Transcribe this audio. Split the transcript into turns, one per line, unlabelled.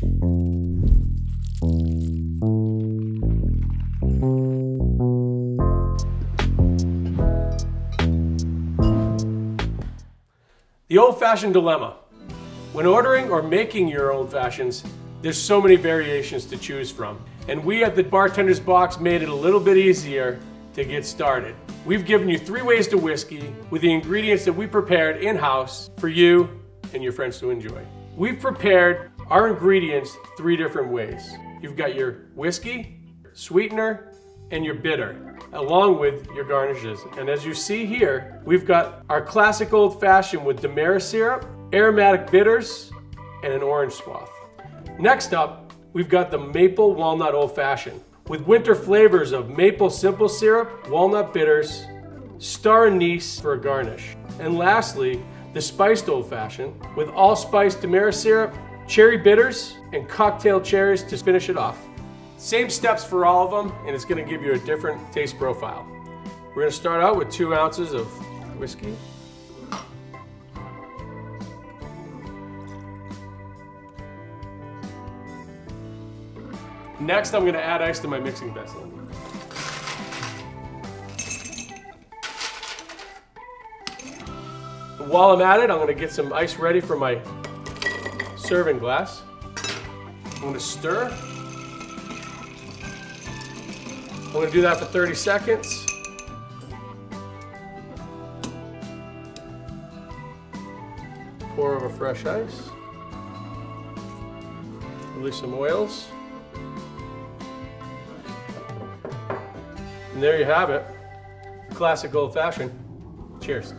The old-fashioned dilemma. When ordering or making your old fashions, there's so many variations to choose from. And we at the Bartender's Box made it a little bit easier to get started. We've given you three ways to whiskey with the ingredients that we prepared in-house for you and your friends to enjoy. We've prepared our ingredients three different ways. You've got your whiskey, sweetener, and your bitter, along with your garnishes. And as you see here, we've got our classic old fashioned with Demerara syrup, aromatic bitters, and an orange swath. Next up, we've got the maple walnut old fashioned with winter flavors of maple simple syrup, walnut bitters, star anise for a garnish. And lastly, the spiced old fashioned with allspice Demerara syrup, cherry bitters, and cocktail cherries to finish it off. Same steps for all of them, and it's gonna give you a different taste profile. We're gonna start out with two ounces of whiskey. Next, I'm gonna add ice to my mixing vessel. While I'm at it, I'm gonna get some ice ready for my serving glass. I'm gonna stir. I'm gonna do that for 30 seconds. Pour over fresh ice. Release some oils. And there you have it. Classic old fashioned. Cheers.